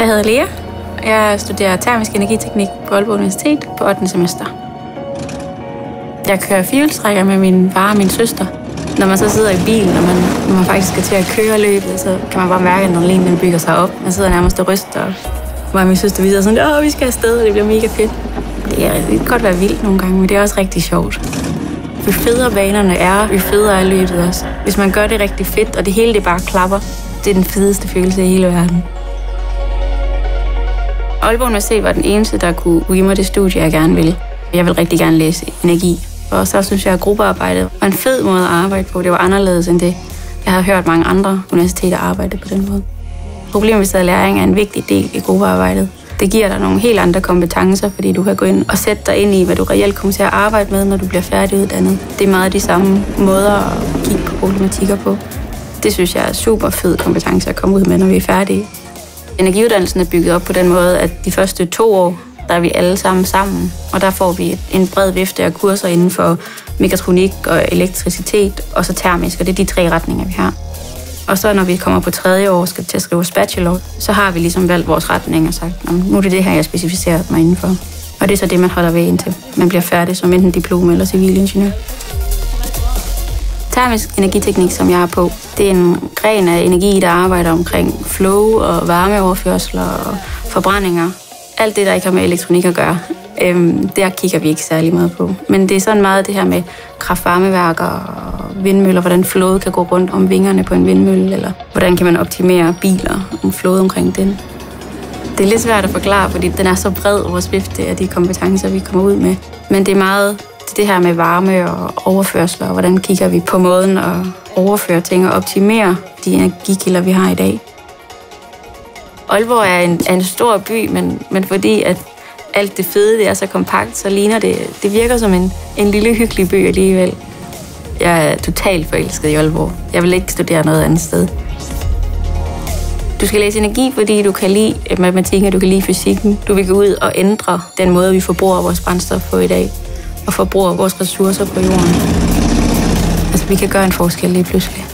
Jeg hedder Lea. Jeg studerer termisk energiteknik på Aalborg Universitet på 8. semester. Jeg kører firehjulstrækker med min far og min søster. Når man så sidder i bilen, og man, når man faktisk skal til at køre løbet, så kan man bare mærke, at adrenalinen bygger sig op. Man sidder nærmest og ryster. Og min søster viser sådan, at vi skal afsted, og det bliver mega fedt. Det, er, det kan godt være vildt nogle gange, men det er også rigtig sjovt. Jo federe banerne er, jo federe er løbet også. Hvis man gør det rigtig fedt, og det hele det bare klapper, det er den fedeste følelse i hele verden. Aalborg Universitet var den eneste, der kunne give mig det studie, jeg gerne ville. Jeg vil rigtig gerne læse energi. Og så synes jeg, at gruppearbejdet var en fed måde at arbejde på. Det var anderledes end det, jeg havde hørt mange andre universiteter arbejde på den måde. Problembaseret læring er en vigtig del i gruppearbejdet. Det giver dig nogle helt andre kompetencer, fordi du kan gå ind og sætte dig ind i, hvad du reelt kommer til at arbejde med, når du bliver færdiguddannet. Det er meget de samme måder at kigge på problematikker på. Det synes jeg er super fed kompetence at komme ud med, når vi er færdige. Energiuddannelsen er bygget op på den måde, at de første to år, der er vi alle sammen sammen, og der får vi en bred vifte af kurser inden for mekatronik og elektricitet, og så termisk, og det er de tre retninger, vi har. Og så når vi kommer på tredje år og skal til at skrive bachelor, så har vi ligesom valgt vores retning og sagt, nu er det det her, jeg specificerer mig indenfor. Og det er så det, man holder ved indtil man bliver færdig som enten diplom eller civilingeniør. Termisk energiteknik, som jeg er på, det er en gren af energi, der arbejder omkring flow og varmeoverførsler og forbrændinger. Alt det, der ikke har med elektronik at gøre, øhm, der kigger vi ikke særlig meget på. Men det er sådan meget det her med kraftvarmeværker og vindmøller, hvordan flowet kan gå rundt om vingerne på en vindmølle, eller hvordan kan man optimere biler, om flowet omkring den. Det er lidt svært at forklare, fordi den er så bred, vores vifte af de kompetencer, vi kommer ud med. Men det er meget det her med varme og overførsler, og hvordan kigger vi på måden at overføre ting og optimere de energikilder, vi har i dag. Aalborg er en, er en stor by, men, men fordi at alt det fede det er så kompakt, så ligner det, det virker som en, en lille hyggelig by alligevel. Jeg er totalt forelsket i Aalborg. Jeg vil ikke studere noget andet sted. Du skal læse energi, fordi du kan lide øh, matematikken, og du kan lide fysikken. Du vil gå ud og ændre den måde, vi forbruger vores brændstof på i dag, og forbruger vores ressourcer på jorden. Altså, vi kan gøre en forskel lige pludselig.